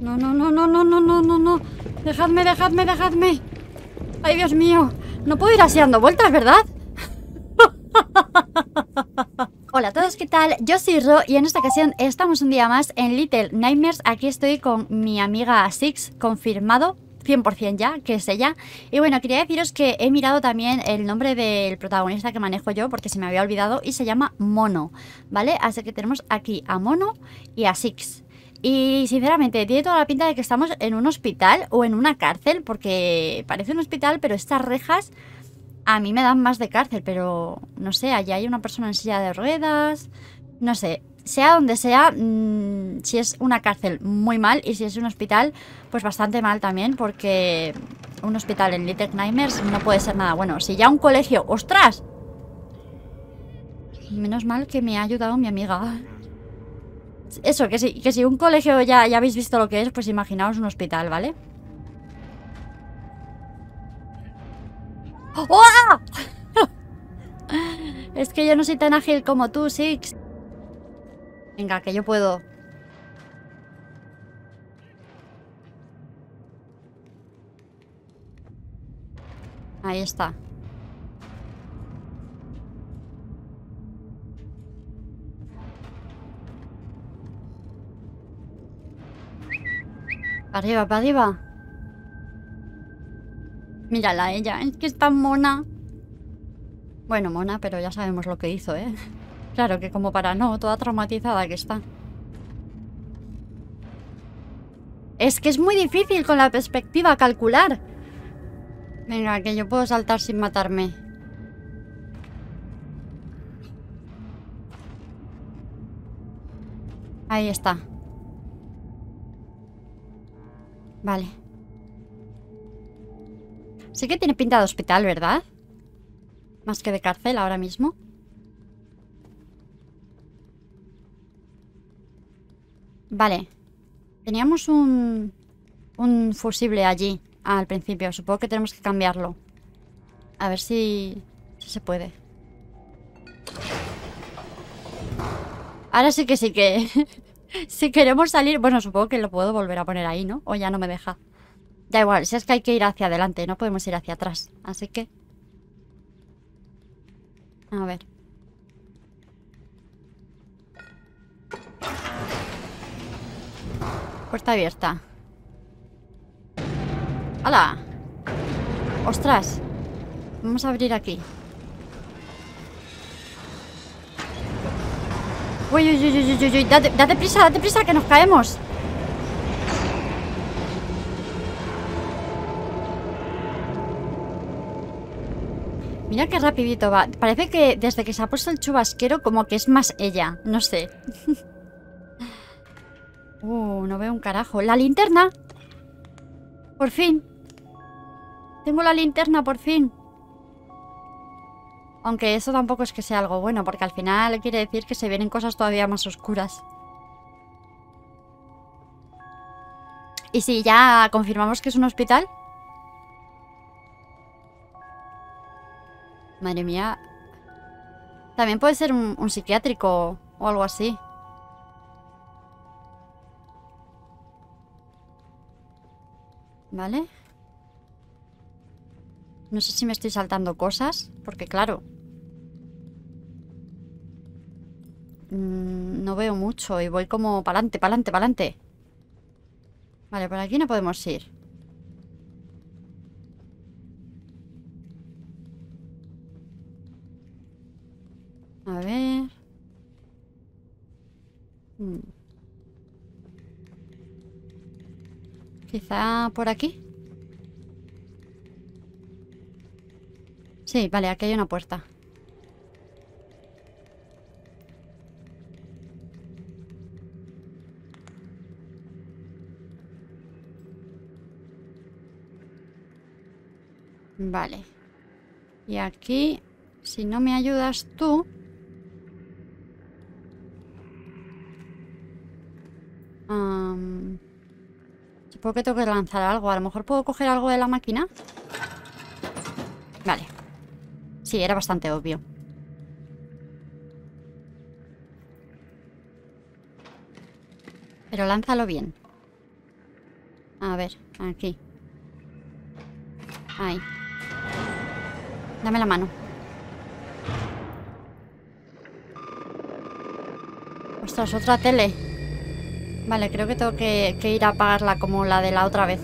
No, no, no, no, no, no, no, no, no. Dejadme, dejadme, dejadme. Ay, Dios mío. No puedo ir así dando vueltas, ¿verdad? Hola a todos, ¿qué tal? Yo soy Ro y en esta ocasión estamos un día más en Little Nightmares. Aquí estoy con mi amiga Six, confirmado 100% ya, que es ella. Y bueno, quería deciros que he mirado también el nombre del protagonista que manejo yo, porque se me había olvidado, y se llama Mono, ¿vale? Así que tenemos aquí a Mono y a Six. Y sinceramente, tiene toda la pinta de que estamos en un hospital o en una cárcel, porque parece un hospital, pero estas rejas a mí me dan más de cárcel, pero no sé, allá hay una persona en silla de ruedas, no sé, sea donde sea, mmm, si es una cárcel muy mal y si es un hospital, pues bastante mal también, porque un hospital en Little Nightmares no puede ser nada bueno. Si ya un colegio, ¡ostras! Menos mal que me ha ayudado mi amiga. Eso, que si, que si un colegio ya, ya habéis visto lo que es, pues imaginaos un hospital, ¿vale? ¡Oh! es que yo no soy tan ágil como tú, Six. Venga, que yo puedo. Ahí está. Para arriba, para arriba. Mírala ella, es que es tan mona. Bueno, mona, pero ya sabemos lo que hizo, ¿eh? Claro que como para no, toda traumatizada que está. Es que es muy difícil con la perspectiva calcular. Venga, que yo puedo saltar sin matarme. Ahí está. Vale. Sí que tiene pinta de hospital, ¿verdad? Más que de cárcel ahora mismo. Vale. Teníamos un, un fusible allí al principio. Supongo que tenemos que cambiarlo. A ver si, si se puede. Ahora sí que sí que... si queremos salir... Bueno, supongo que lo puedo volver a poner ahí, ¿no? O ya no me deja. Da igual, si es que hay que ir hacia adelante. No podemos ir hacia atrás. Así que... A ver. Puerta abierta. ¡Hala! ¡Ostras! Vamos a abrir aquí. Uy, uy, uy, uy, uy, uy. Date, date prisa, date prisa, que nos caemos. Mira qué rapidito va. Parece que desde que se ha puesto el chubasquero como que es más ella. No sé. uh, no veo un carajo. ¡La linterna! Por fin. Tengo la linterna, por fin. Aunque eso tampoco es que sea algo bueno, porque al final quiere decir que se vienen cosas todavía más oscuras. ¿Y si ya confirmamos que es un hospital? Madre mía. También puede ser un, un psiquiátrico o algo así. ¿Vale? No sé si me estoy saltando cosas, porque claro... Mmm, no veo mucho y voy como para adelante, para adelante, para adelante. Vale, por aquí no podemos ir. A ver... Hmm. Quizá por aquí. Sí, vale, aquí hay una puerta. Vale. Y aquí, si no me ayudas tú... Um, supongo que tengo que lanzar algo. A lo mejor puedo coger algo de la máquina. Vale. Sí, era bastante obvio. Pero lánzalo bien. A ver, aquí. Ahí. Dame la mano. Ostras, otra tele. Vale, creo que tengo que, ir a apagarla como la de la otra vez.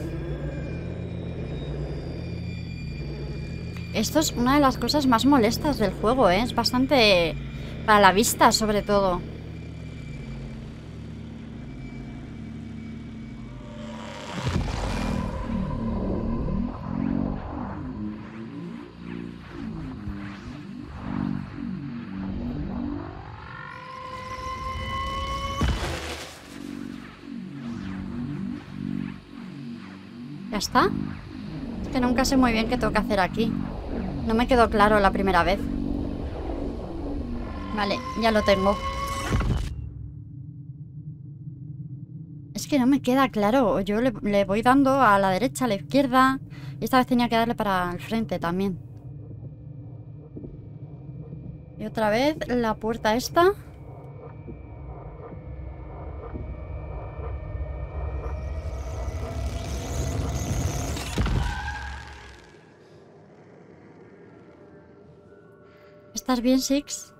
Esto es una de las cosas más molestas del juego, ¿eh? Es bastante... Para la vista, sobre todo. Está? Es que nunca sé muy bien qué tengo que hacer aquí. No me quedó claro la primera vez. Vale, ya lo tengo. Es que no me queda claro. Yo le, le, voy dando a la derecha, a la izquierda. Y esta vez tenía que darle para el frente también. Y otra vez la puerta esta. ¿Estás bien, Six?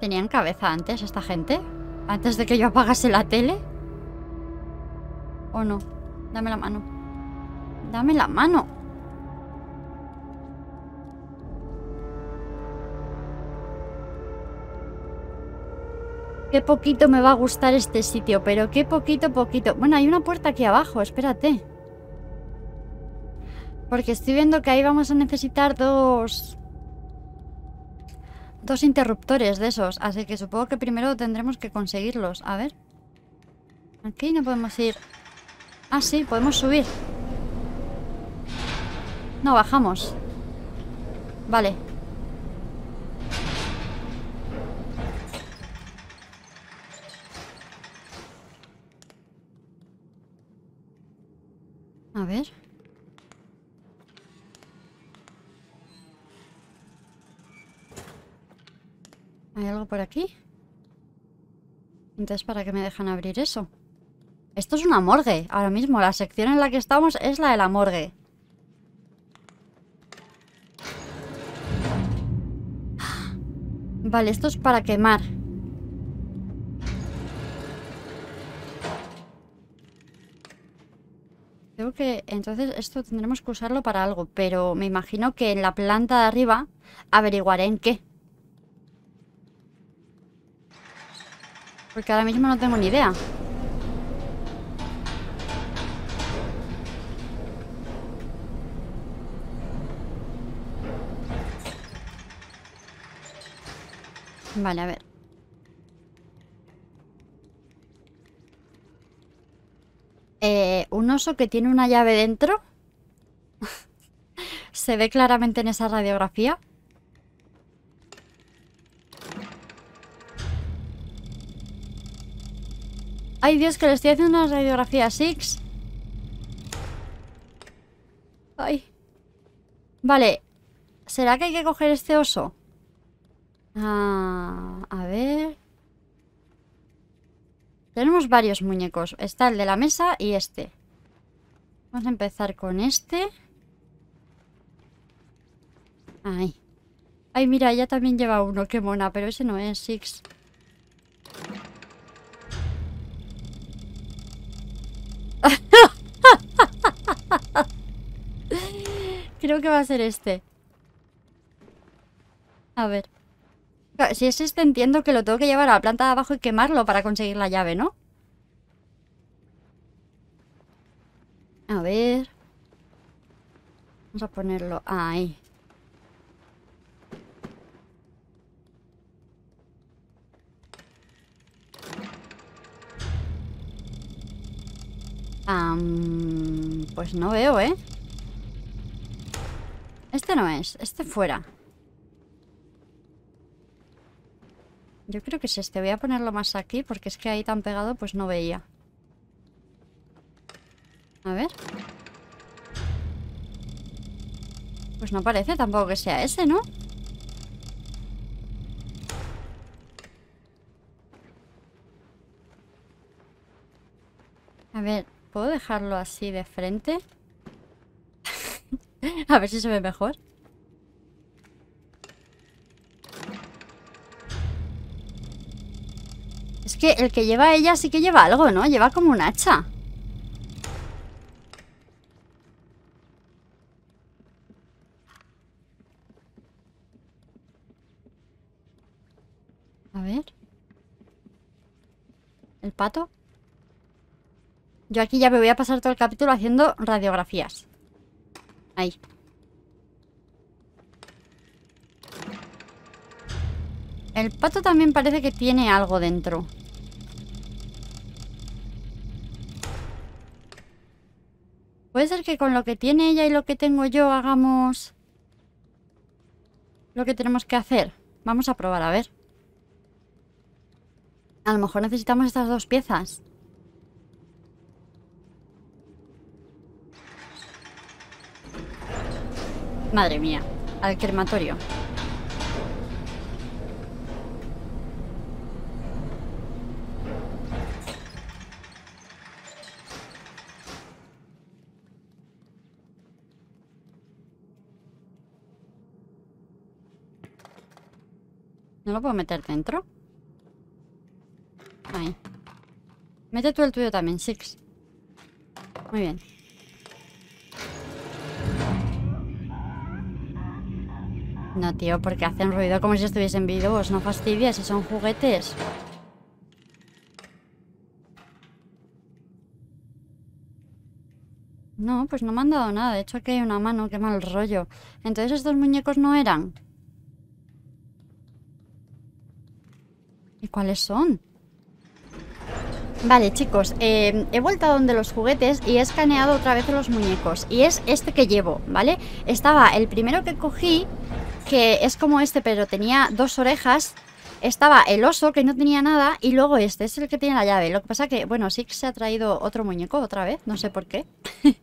¿Tenían cabeza antes esta gente? ¿Antes de que yo apagase la tele? ¿O no? Dame la mano. Dame la mano. Qué poquito me va a gustar este sitio, pero qué poquito, poquito. Bueno, hay una puerta aquí abajo, espérate. Porque estoy viendo que ahí vamos a necesitar dos... Dos interruptores de esos. Así que supongo que primero tendremos que conseguirlos. A ver. Aquí no podemos ir. Ah, sí, podemos subir. No, bajamos. Vale. A ver. ¿Hay algo por aquí? Entonces, ¿para qué me dejan abrir eso? Esto es una morgue. Ahora mismo, la sección en la que estamos es la de la morgue. Vale, esto es para quemar. Creo que entonces esto tendremos que usarlo para algo, pero me imagino que en la planta de arriba averiguaré en qué. Porque ahora mismo no tengo ni idea. Vale, a ver. Oso que tiene una llave dentro. Se ve claramente en esa radiografía. Ay, Dios, que le estoy haciendo una radiografía Six. Ay. Vale. ¿Será que hay que coger este oso? Ah, a ver... Tenemos varios muñecos. Está el de la mesa y este. Vamos a empezar con este. Ay. Ay, mira, ella también lleva uno. Qué mona, pero ese no es Six. Creo que va a ser este. A ver. Si es este, entiendo que lo tengo que llevar a la planta de abajo y quemarlo para conseguir la llave, ¿no? A ver. Vamos a ponerlo ahí. pues no veo, ¿eh? Este no es, este fuera. Yo creo que es este. Voy a ponerlo más aquí porque es que ahí tan pegado pues no veía. A ver. Pues no parece tampoco que sea ese, ¿no? A ver, ¿puedo dejarlo así de frente? A ver si se ve mejor. Es que el que lleva ella sí que lleva algo, ¿no? Lleva como un hacha. Pato? Yo aquí ya me voy a pasar todo el capítulo haciendo radiografías. Ahí. El pato también parece que tiene algo dentro. Puede ser que con lo que tiene ella y lo que tengo yo hagamos lo que tenemos que hacer. Vamos a probar, a ver. A lo mejor necesitamos estas dos piezas. Madre mía, al crematorio. ¿No lo puedo meter dentro? Ahí. Mete tú el tuyo también, Six. Muy bien. No, tío, porque hacen ruido como si estuviesen vivos. No fastidies, si son juguetes. No, pues no me han dado nada. De hecho, aquí hay una mano. Qué mal rollo. Entonces, ¿estos muñecos no eran? ¿Y cuáles son? Vale, chicos, eh, he vuelto a donde los juguetes y he escaneado otra vez los muñecos. Y es este que llevo, ¿vale? Estaba el primero que cogí, que es como este, pero tenía dos orejas. Estaba el oso, que no tenía nada, y luego este, es el que tiene la llave. Lo que pasa que, bueno, sí que se ha traído otro muñeco otra vez, no sé por qué.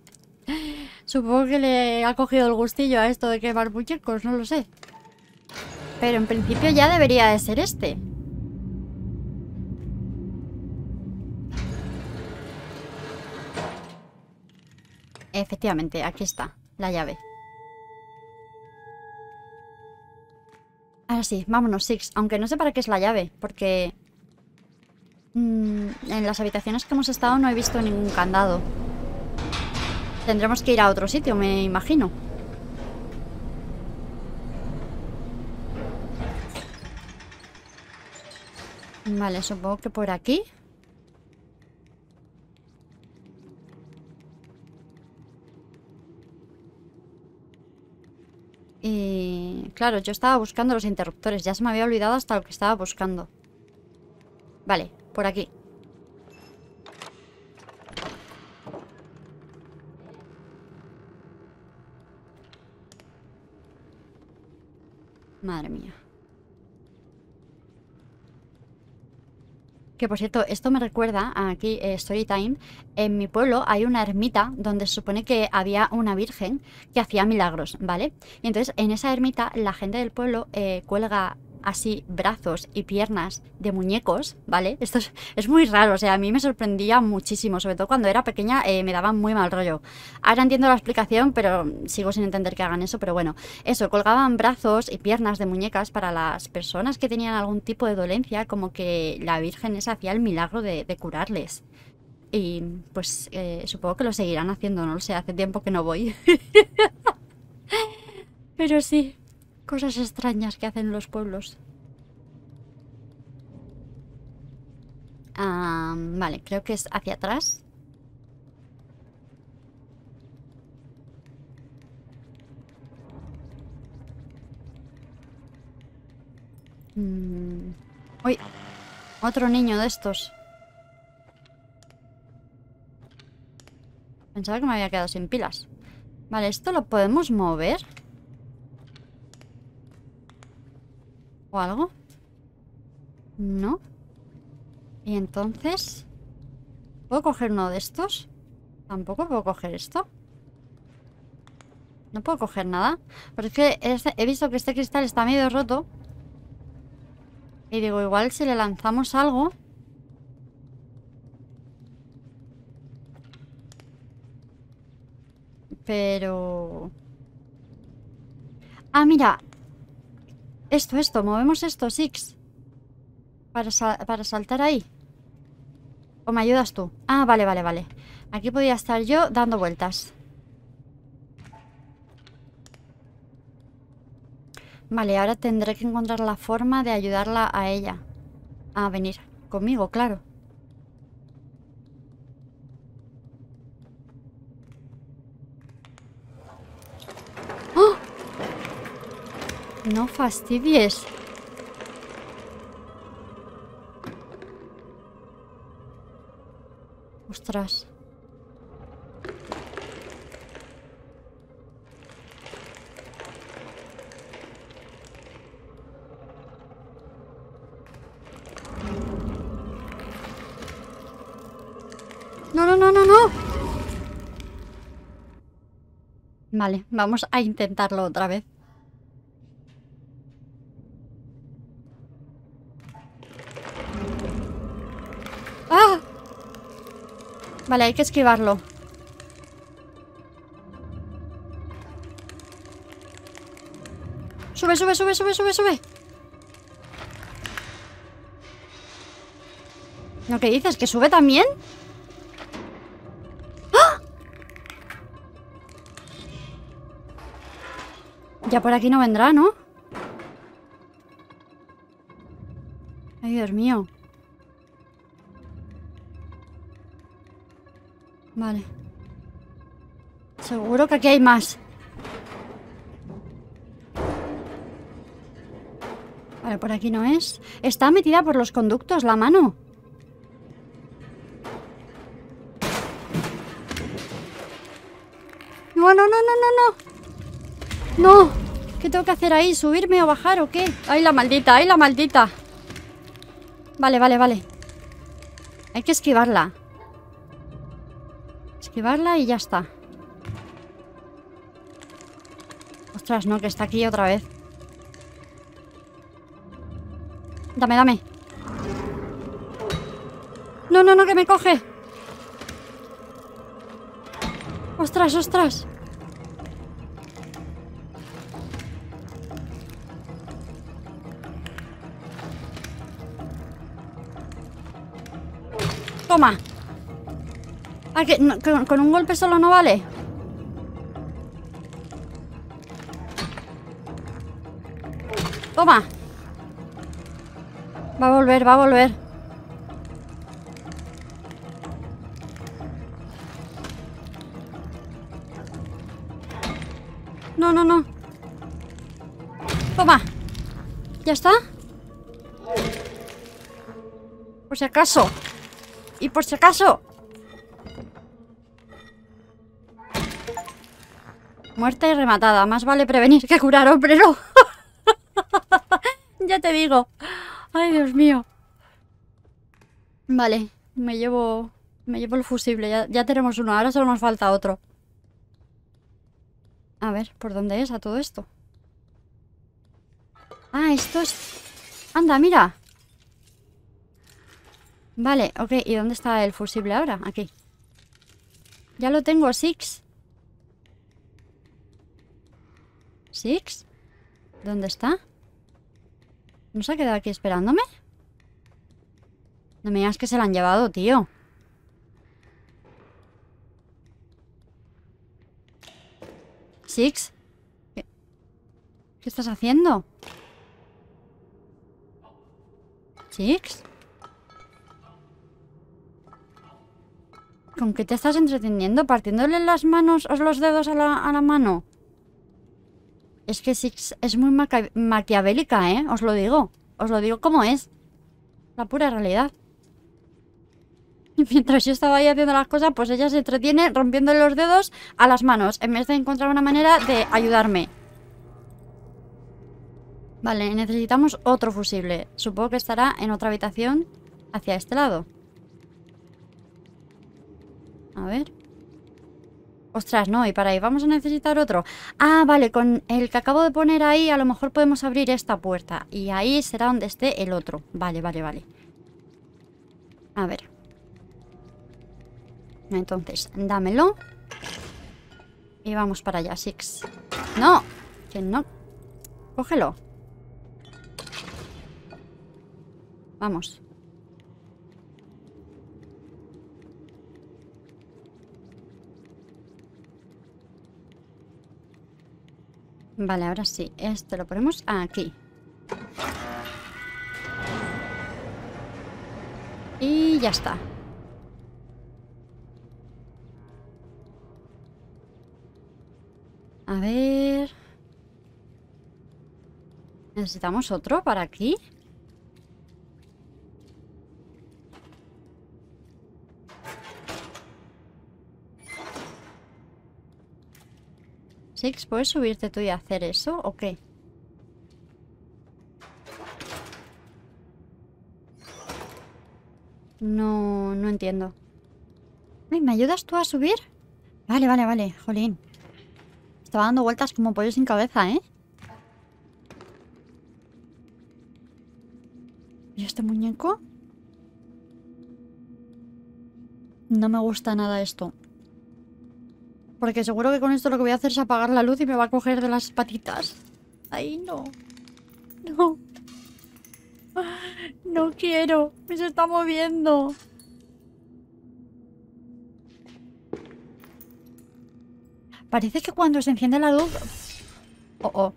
Supongo que le ha cogido el gustillo a esto de quemar muñecos, no lo sé. Pero en principio ya debería de ser este. Efectivamente, aquí está, la llave. Ahora sí, vámonos, Six. Aunque no sé para qué es la llave, porque... Mm, en las habitaciones que hemos estado no he visto ningún candado. Tendremos que ir a otro sitio, me imagino. Vale, supongo que por aquí. Y claro, yo estaba buscando los interruptores. Ya se me había olvidado hasta lo que estaba buscando. Vale, por aquí. Madre mía. Que por cierto, esto me recuerda aquí, eh, Story Time. En mi pueblo hay una ermita donde se supone que había una virgen que hacía milagros, ¿vale? Y entonces en esa ermita la gente del pueblo eh, cuelga así brazos y piernas de muñecos, ¿vale? Esto es, muy raro, o sea, a mí me sorprendía muchísimo, sobre todo cuando era pequeña eh, me daba muy mal rollo. Ahora entiendo la explicación, pero sigo sin entender que hagan eso, pero bueno, eso, colgaban brazos y piernas de muñecas para las personas que tenían algún tipo de dolencia, como que la Virgen esa hacía el milagro de, curarles. Y pues eh, supongo que lo seguirán haciendo, no lo sé, hace tiempo que no voy. pero sí, Cosas extrañas que hacen los pueblos. vale, creo que es hacia atrás. Mm, uy, otro niño de estos. Pensaba que me había quedado sin pilas. Vale, ¿esto lo podemos mover? ¿O algo? No. Y entonces... ¿Puedo coger uno de estos? Tampoco puedo coger esto. No puedo coger nada. Pero es que este, he visto que este cristal está medio roto. Y digo, igual si le lanzamos algo... Pero... Ah, mira. Esto, esto. Movemos esto, Six. Para, para saltar ahí. ¿O me ayudas tú? Ah, vale, vale, vale. Aquí podía estar yo dando vueltas. Vale, ahora tendré que encontrar la forma de ayudarla a ella. A venir conmigo, claro. ¡Oh! No fastidies. Ostras. No, no, no, no, no. Vale, vamos a intentarlo otra vez. Vale, hay que esquivarlo. Sube, sube, sube, sube, sube, sube. ¿Lo que dices? ¿Que sube también? Ya por aquí no vendrá, ¿no? Ay, Dios mío. Vale. Seguro que aquí hay más. Vale, por aquí no es. Está metida por los conductos la mano. No, no, no, no, no, no. No. ¿Qué tengo que hacer ahí? ¿Subirme o bajar o qué? ¡Ay, la maldita! ¡Ay, la maldita! Vale, vale, vale. Hay que esquivarla. Esquivarla y ya está. Ostras, no, que está aquí otra vez. Dame, dame. No, no, no, que me coge. Ostras, ostras. Toma. Que con, un golpe solo no vale. Toma. Va a volver, va a volver. No, no, no. Toma. ¿Ya está? Por si acaso. Y por si acaso... Muerta y rematada. Más vale prevenir que curar, hombre, no. ya te digo. Ay, Dios mío. Vale, me llevo... Me llevo el fusible. Ya, ya tenemos uno. Ahora solo nos falta otro. A ver, ¿por dónde es a todo esto? Ah, esto es... Anda, mira. Vale, ok. ¿Y dónde está el fusible ahora? Aquí. Ya lo tengo, Six. ¿Six? ¿Dónde está? ¿No se ha quedado aquí esperándome? No me digas que se lo han llevado, tío. Six. ¿Qué, ¿Qué estás haciendo? Six. ¿Con qué te estás entreteniendo? ¿Partiéndole las manos o los dedos a la, mano? Es que Six es muy maquiavélica, ¿eh? Os lo digo. Os lo digo como es. La pura realidad. Y mientras yo estaba ahí haciendo las cosas, pues ella se entretiene rompiéndole los dedos a las manos, en vez de encontrar una manera de ayudarme. Vale, necesitamos otro fusible. Supongo que estará en otra habitación hacia este lado. A ver. Ostras, no, y para ahí vamos a necesitar otro. Ah, vale, con el que acabo de poner ahí a lo mejor podemos abrir esta puerta. Y ahí será donde esté el otro. Vale, vale, vale. A ver. Entonces, dámelo. Y vamos para allá, Six. ¡No! Que no. Cógelo. Vamos. Vale, ahora sí. Esto lo ponemos aquí. Y ya está. A ver... ¿Necesitamos otro para aquí? Six, ¿puedes subirte tú y hacer eso o qué? No, no entiendo. ¿Me ayudas tú a subir? Vale, vale, vale, jolín. Estaba dando vueltas como pollo sin cabeza, ¿eh? ¿Y este muñeco? No me gusta nada esto. Porque seguro que con esto lo que voy a hacer es apagar la luz y me va a coger de las patitas. Ay, no. No. No quiero. Me se está moviendo. Parece que cuando se enciende la luz... Oh, oh.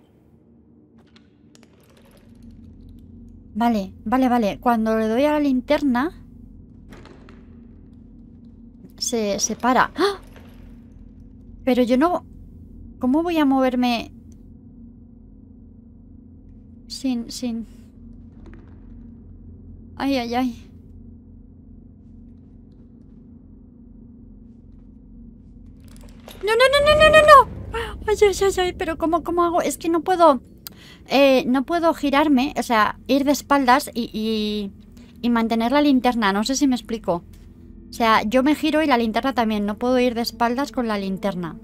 Vale, vale, vale. Cuando le doy a la linterna... Se, se para. ¡Ah! Pero yo no... ¿Cómo voy a moverme? Sin, sin... Ay, ay, ay. No, no, no, no, no, no, no. Ay, ay, ay, ay, pero ¿cómo, cómo hago? Es que no puedo... Eh, no puedo girarme, o sea, ir de espaldas y, y, y mantener la linterna. No sé si me explico. O sea, yo me giro y la linterna también. No puedo ir de espaldas con la linterna.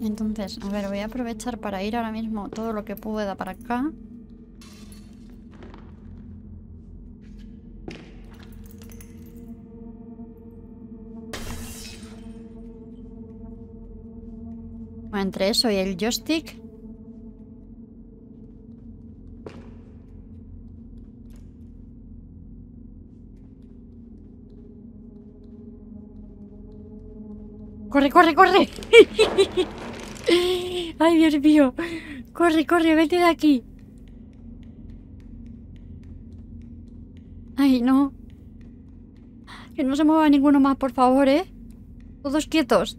Entonces, a ver, voy a aprovechar para ir ahora mismo todo lo que pueda para acá. entre eso y el joystick. ¡Corre, corre, corre! ¡Ay, Dios mío! ¡Corre, corre! ¡Vete de aquí! ¡Ay, no! Que no se mueva ninguno más, por favor, ¿eh? Todos quietos.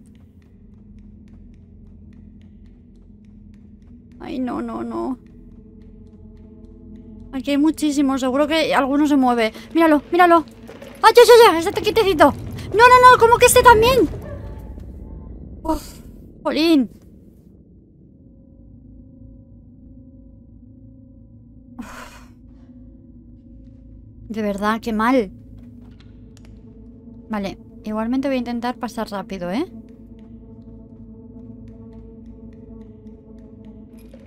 Ay, no, no, no. Aquí hay muchísimos. Seguro que alguno se mueve. Míralo, míralo. ¡Ay, ya, ya, ya! ¡Estate quietecito! ¡No, no, no! ¿Cómo que este también? ¡Uf! ¡Jolín! De verdad, qué mal. Vale, igualmente voy a intentar pasar rápido, ¿eh?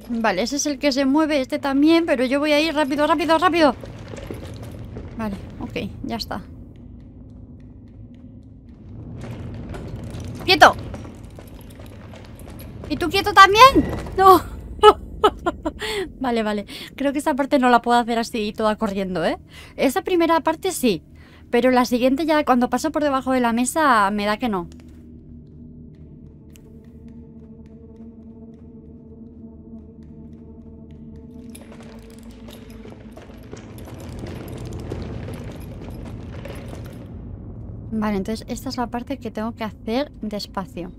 Vale, ese es el que se mueve, este también, pero yo voy a ir rápido, rápido, rápido. Vale, ok, ya está. ¿Y tú quieto también? ¡No! vale, vale. Creo que esta parte no la puedo hacer así toda corriendo, ¿eh? Esa primera parte sí. Pero la siguiente ya cuando paso por debajo de la mesa me da que no. Vale, entonces esta es la parte que tengo que hacer despacio.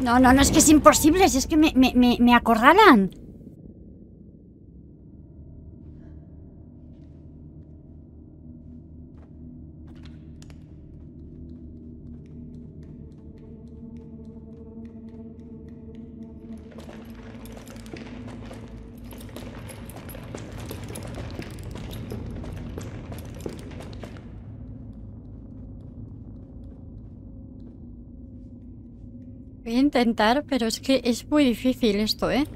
No, no, no, es que es imposible, es que me, me, me acorralan. Voy a intentar, pero es que es muy difícil esto, ¿eh?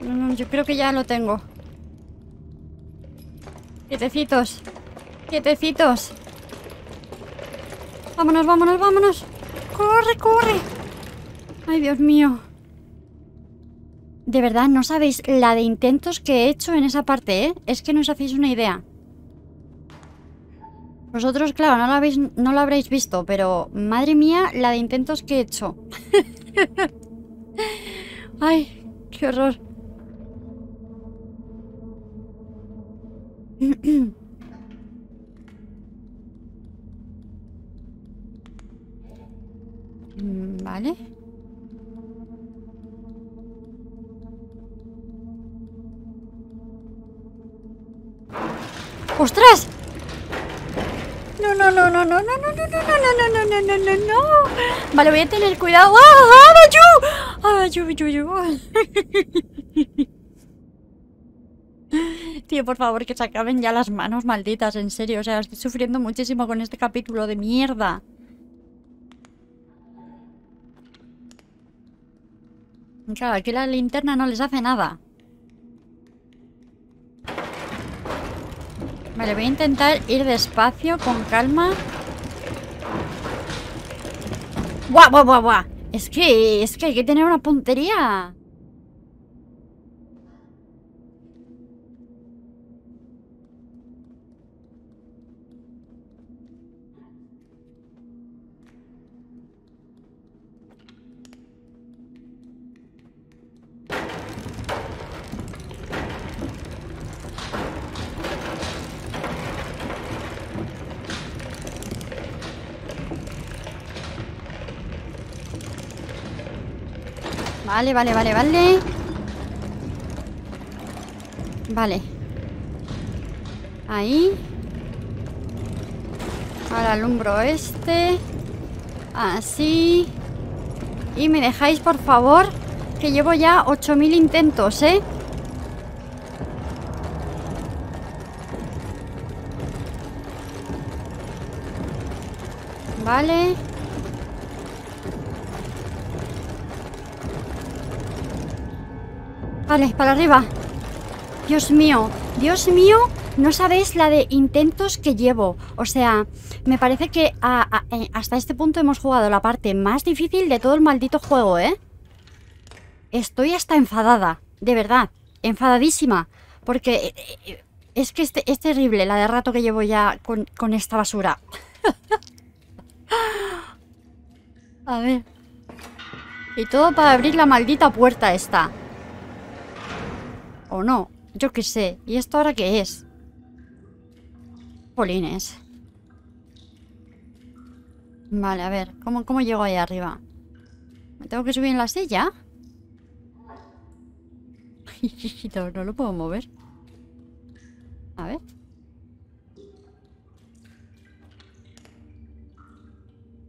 No, no, yo creo que ya lo tengo. Quietecitos. Quietecitos. Vámonos, vámonos, vámonos. Corre, corre. Ay, Dios mío. De verdad, no sabéis la de intentos que he hecho en esa parte, ¿eh? Es que no os hacéis una idea. Vosotros, claro, no lo, habéis, no lo habréis visto, pero madre mía, la de intentos que he hecho. Ay, qué horror. Mm, vale. ¡Ostras! No, no, no, no, no, no, no, no, no, no, no, no, no, no, no, no. Vale, voy a tener cuidado. ¡Ah! ¡Ah! ¡Ayu! ¡Ayu! Tío, por favor, que se acaben ya las manos malditas, en serio. O sea, estoy sufriendo muchísimo con este capítulo de mierda. Claro, aquí la linterna no les hace nada. Vale, voy a intentar ir despacio, con calma. ¡Buah, buah, buah, buah! Es que, es que hay que tener una puntería. Vale, vale, vale, vale. Vale. Ahí. Ahora alumbro este. Así. Y me dejáis, por favor, que llevo ya 8000 intentos, ¿eh? Vale. Vale, para arriba. Dios mío, Dios mío, no sabéis la de intentos que llevo. O sea, me parece que eh, hasta este punto hemos jugado la parte más difícil de todo el maldito juego, ¿eh? Estoy hasta enfadada, de verdad, enfadadísima. Porque eh, eh, es que este, es terrible la de rato que llevo ya con, con esta basura. A ver. Y todo para abrir la maldita puerta esta. O no, yo qué sé. ¿Y esto ahora qué es? Polines. Vale, a ver. ¿Cómo, cómo llego ahí arriba? ¿Me tengo que subir en la silla? no, no lo puedo mover. A ver.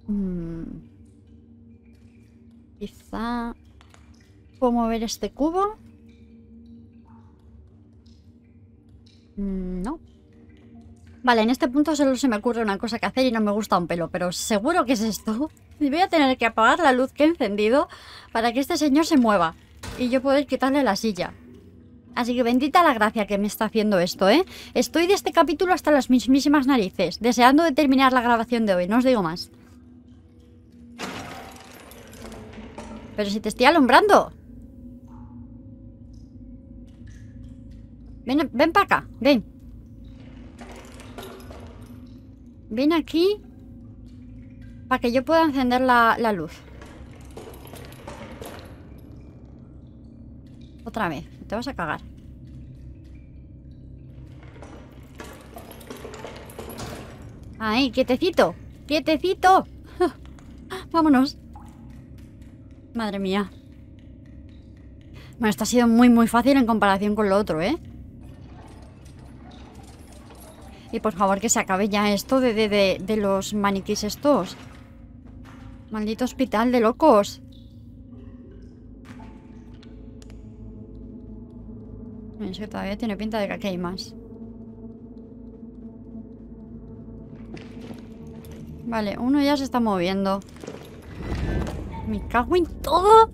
Hmm. Quizá... ¿Puedo mover este cubo? No. Vale, en este punto solo se me ocurre una cosa que hacer y no me gusta un pelo, pero seguro que es esto. Y voy a tener que apagar la luz que he encendido para que este señor se mueva y yo poder quitarle la silla. Así que bendita la gracia que me está haciendo esto, ¿eh? Estoy de este capítulo hasta las mismísimas narices, deseando de terminar la grabación de hoy, no os digo más. Pero si te estoy alumbrando. Ven, ven para acá, ven. Ven aquí para que yo pueda encender la, la luz. Otra vez, te vas a cagar. Ahí, quietecito, quietecito. Vámonos. Madre mía. Bueno, esto ha sido muy, muy fácil en comparación con lo otro, ¿eh? Y por favor que se acabe ya esto de, de, de, los maniquís estos. Maldito hospital de locos. Es que todavía tiene pinta de que aquí hay más. Vale, uno ya se está moviendo. Me cago en todo.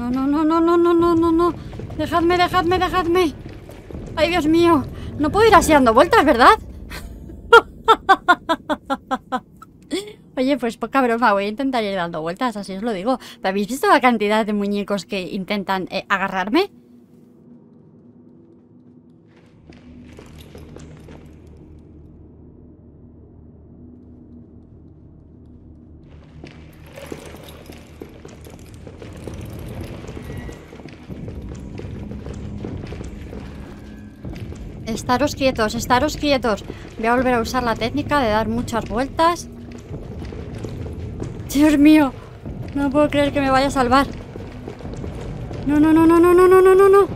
No, no, no, no, no, no, no, no, no. Dejadme, dejadme, dejadme. Ay, Dios mío. No puedo ir así dando vueltas, ¿verdad? Oye, pues poca broma, voy a intentar ir dando vueltas, así os lo digo. ¿Habéis visto la cantidad de muñecos que intentan eh, agarrarme? Estaros quietos, estaros quietos. Voy a volver a usar la técnica de dar muchas vueltas. Dios mío. No puedo creer que me vaya a salvar. No, no, no, no, no, no, no, no, no, no.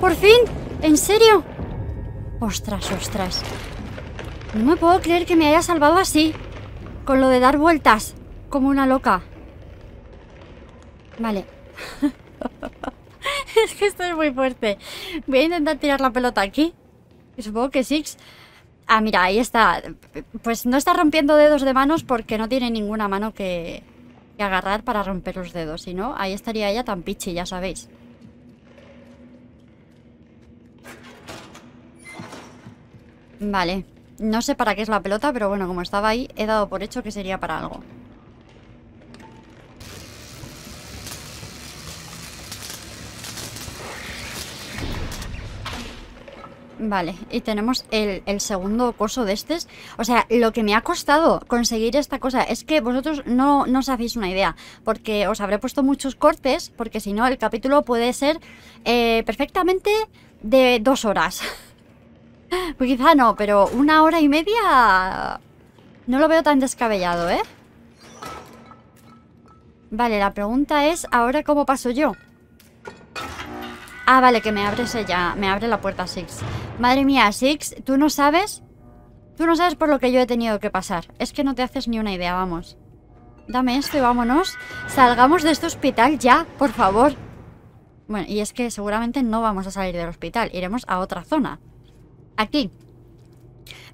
Por fin. ¿En serio? Ostras, ostras. No me puedo creer que me haya salvado así. Con lo de dar vueltas. Como una loca. Vale. es que estoy muy fuerte. Voy a intentar tirar la pelota aquí. Supongo que Six... Ah, mira, ahí está. Pues no está rompiendo dedos de manos porque no tiene ninguna mano que, agarrar para romper los dedos. Si no, ahí estaría ella tan pichi, ya sabéis. Vale. No sé para qué es la pelota, pero bueno, como estaba ahí, he dado por hecho que sería para algo. Vale, y tenemos el, segundo coso de estos. O sea, lo que me ha costado conseguir esta cosa es que vosotros no, no os hacéis una idea. Porque os habré puesto muchos cortes, porque si no, el capítulo puede ser eh, perfectamente de dos horas. pues quizá no, pero una hora y media no lo veo tan descabellado, ¿eh? Vale, la pregunta es, ¿ahora cómo paso yo? Ah, vale, que me abres ella. Me abre la puerta Six. Madre mía, Six, ¿tú no sabes? Tú no sabes por lo que yo he tenido que pasar. Es que no te haces ni una idea, vamos. Dame esto y vámonos. Salgamos de este hospital ya, por favor. Bueno, y es que seguramente no vamos a salir del hospital. Iremos a otra zona. Aquí.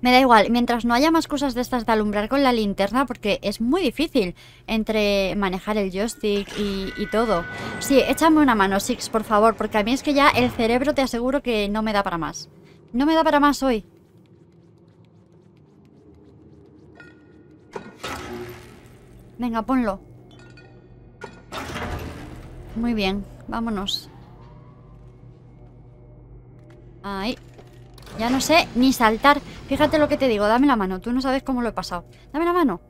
Me da igual, mientras no haya más cosas de estas de alumbrar con la linterna, porque es muy difícil entre manejar el joystick y, todo. Sí, échame una mano, Six, por favor, porque a mí es que ya el cerebro te aseguro que no me da para más. No me da para más hoy. Venga, ponlo. Muy bien, vámonos. Ahí. Ya no sé ni saltar. Fíjate lo que te digo, dame la mano. Tú no sabes cómo lo he pasado. Dame la mano.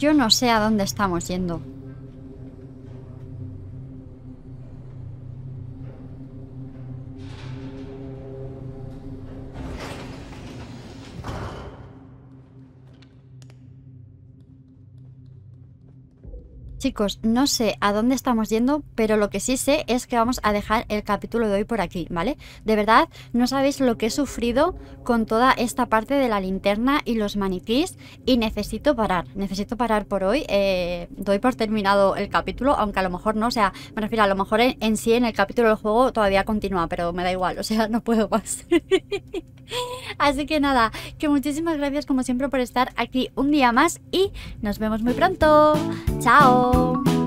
Yo no sé a dónde estamos yendo. Chicos, no sé a dónde estamos yendo, pero lo que sí sé es que vamos a dejar el capítulo de hoy por aquí, ¿vale? De verdad, no sabéis lo que he sufrido con toda esta parte de la linterna y los maniquís y necesito parar, necesito parar por hoy. Eh, doy por terminado el capítulo, aunque a lo mejor no, o sea, me refiero a lo mejor en, en sí en el capítulo del juego todavía continúa, pero me da igual, o sea, no puedo más. Así que nada, que muchísimas gracias como siempre por estar aquí un día más y nos vemos muy pronto. ¡Chao! Oh.